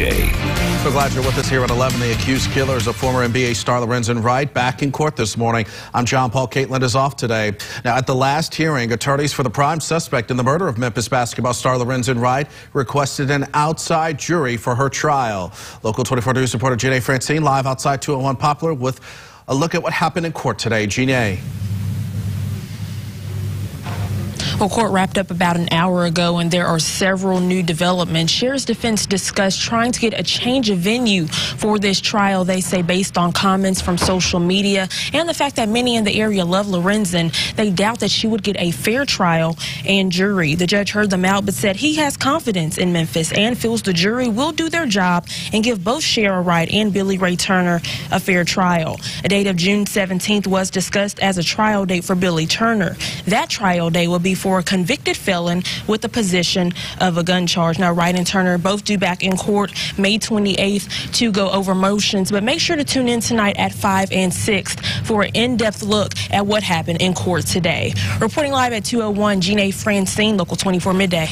midday. So glad you're with us here at 11. The accused killers of former NBA star Lorenzen Wright back in court this morning. I'm John Paul. Caitlin is off today. Now, at the last hearing, attorneys for the prime suspect in the murder of Memphis basketball star Lorenzen Wright requested an outside jury for her trial. Local 24 News reporter Janae Francine live outside 201 Poplar with a look at what happened in court today. Janae. Well, court wrapped up about an hour ago, and there are several new developments. Sherra's Defense discussed trying to get a change of venue for this trial, they say, based on comments from social media and the fact that many in the area love Lorenzen. They doubt that she would get a fair trial and jury. The judge heard them out, but said he has confidence in Memphis and feels the jury will do their job and give both Sherra Wright and Billy Ray Turner a fair trial. A date of June 17th was discussed as a trial date for Billy Turner. That trial day will be for for a convicted felon with the position of a gun charge. Now, Wright and Turner both due back in court May 28th to go over motions, but make sure to tune in tonight at 5 and 6 for an in-depth look at what happened in court today. Reporting live at 201, Janae Francine, Local 24 Midday.